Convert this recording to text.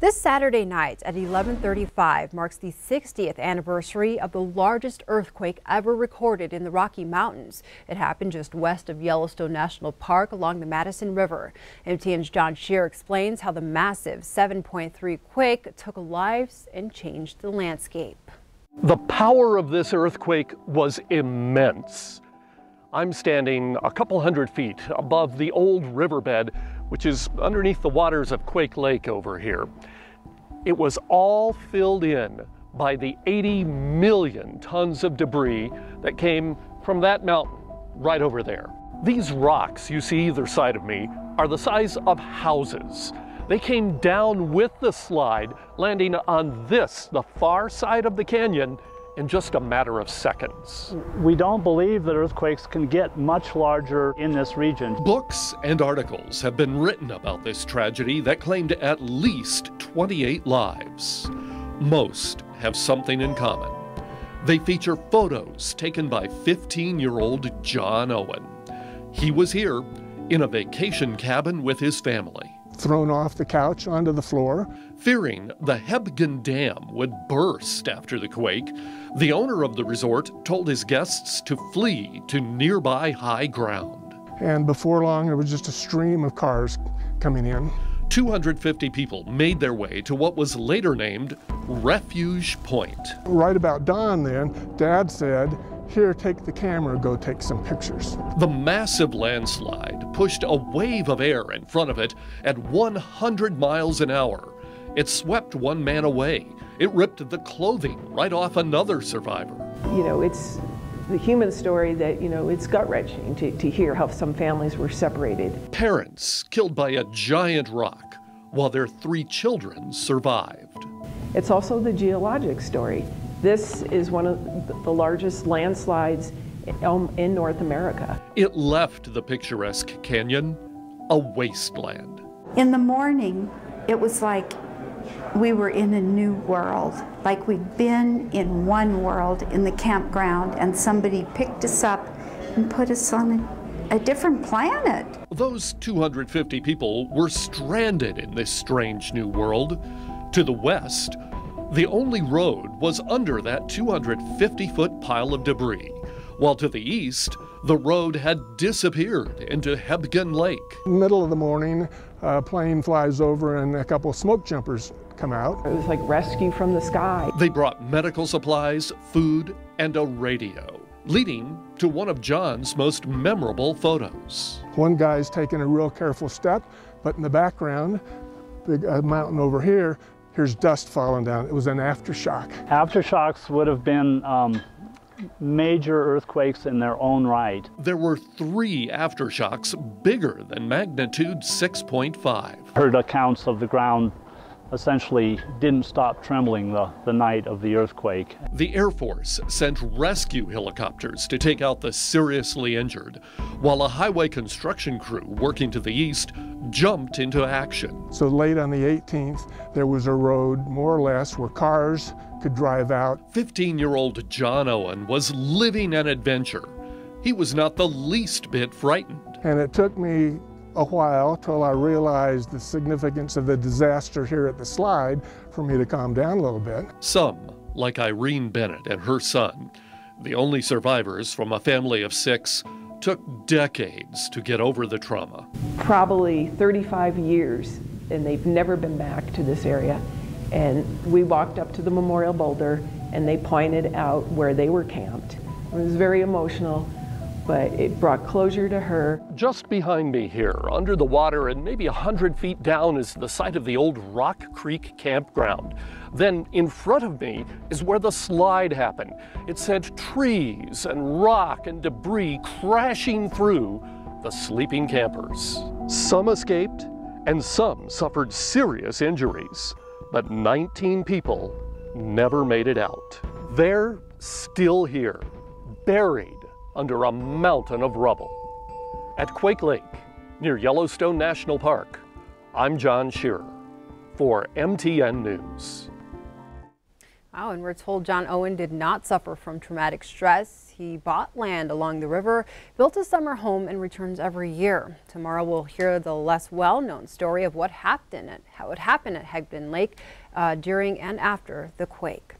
This Saturday night at 1135 marks the 60th anniversary of the largest earthquake ever recorded in the Rocky Mountains. It happened just west of Yellowstone National Park along the Madison River. MTN's John Shear explains how the massive 7.3 quake took lives and changed the landscape. The power of this earthquake was immense. I'm standing a couple hundred feet above the old riverbed which is underneath the waters of Quake Lake over here. It was all filled in by the 80 million tons of debris that came from that mountain right over there. These rocks you see either side of me are the size of houses. They came down with the slide, landing on this, the far side of the canyon, in just a matter of seconds. We don't believe that earthquakes can get much larger in this region. Books and articles have been written about this tragedy that claimed at least 28 lives. Most have something in common. They feature photos taken by 15 year old John Owen. He was here in a vacation cabin with his family thrown off the couch onto the floor. Fearing the Hebgen Dam would burst after the quake, the owner of the resort told his guests to flee to nearby high ground. And before long, there was just a stream of cars coming in. 250 people made their way to what was later named Refuge Point. Right about dawn then, Dad said, here, take the camera, go take some pictures. The massive landslide pushed a wave of air in front of it at 100 miles an hour. It swept one man away. It ripped the clothing right off another survivor. You know, it's the human story that, you know, it's gut wrenching to, to hear how some families were separated. Parents killed by a giant rock while their three children survived. It's also the geologic story. This is one of the largest landslides um, in North America. It left the picturesque canyon a wasteland. In the morning, it was like we were in a new world, like we'd been in one world in the campground and somebody picked us up and put us on a, a different planet. Those 250 people were stranded in this strange new world. To the west, the only road was under that 250 foot pile of debris, while to the east, the road had disappeared into Hebgen Lake. Middle of the morning, a plane flies over and a couple smoke jumpers come out. It was like rescue from the sky. They brought medical supplies, food, and a radio, leading to one of John's most memorable photos. One guy's taking a real careful step, but in the background, big uh, mountain over here, here's dust falling down. It was an aftershock. Aftershocks would have been um, major earthquakes in their own right. There were three aftershocks bigger than magnitude 6.5. Heard accounts of the ground essentially didn't stop trembling the, the night of the earthquake. The Air Force sent rescue helicopters to take out the seriously injured, while a highway construction crew working to the east jumped into action. So late on the 18th, there was a road more or less where cars could drive out. 15 year old John Owen was living an adventure. He was not the least bit frightened. And it took me a while till I realized the significance of the disaster here at the slide for me to calm down a little bit. Some, like Irene Bennett and her son, the only survivors from a family of six, took decades to get over the trauma. Probably 35 years, and they've never been back to this area. And we walked up to the memorial boulder, and they pointed out where they were camped. It was very emotional but it brought closure to her. Just behind me here, under the water and maybe a hundred feet down is the site of the old Rock Creek campground. Then in front of me is where the slide happened. It sent trees and rock and debris crashing through the sleeping campers. Some escaped and some suffered serious injuries, but 19 people never made it out. They're still here, buried under a mountain of rubble. At Quake Lake, near Yellowstone National Park, I'm John Shearer for MTN News. Wow, and we're told John Owen did not suffer from traumatic stress. He bought land along the river, built a summer home, and returns every year. Tomorrow we'll hear the less well-known story of what happened at, how it happened at Hegben Lake uh, during and after the quake.